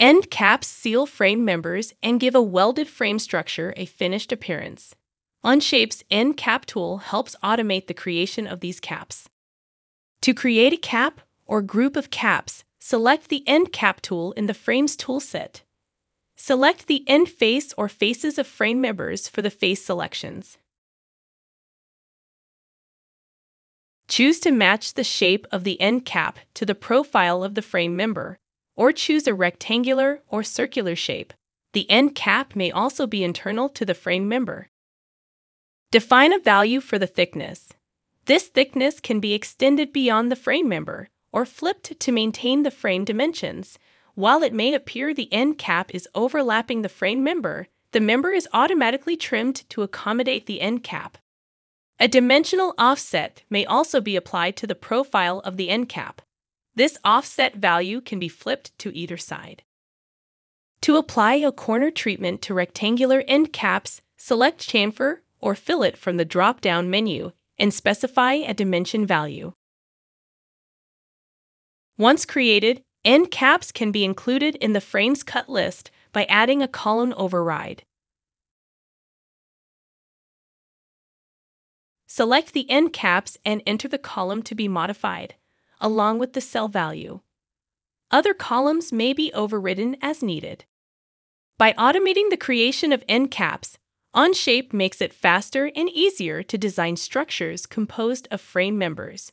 End caps seal frame members and give a welded frame structure a finished appearance. Onshape's end cap tool helps automate the creation of these caps. To create a cap or group of caps, select the End Cap tool in the Frames toolset. Select the end face or faces of frame members for the face selections. Choose to match the shape of the end cap to the profile of the frame member, or choose a rectangular or circular shape. The end cap may also be internal to the frame member. Define a value for the thickness. This thickness can be extended beyond the frame member or flipped to maintain the frame dimensions. While it may appear the end cap is overlapping the frame member, the member is automatically trimmed to accommodate the end cap. A dimensional offset may also be applied to the profile of the end cap. This offset value can be flipped to either side. To apply a corner treatment to rectangular end caps, select chamfer or fillet from the drop down menu and specify a dimension value. Once created, end caps can be included in the frames cut list by adding a column override. Select the end caps and enter the column to be modified, along with the cell value. Other columns may be overridden as needed. By automating the creation of end caps, Onshape makes it faster and easier to design structures composed of frame members.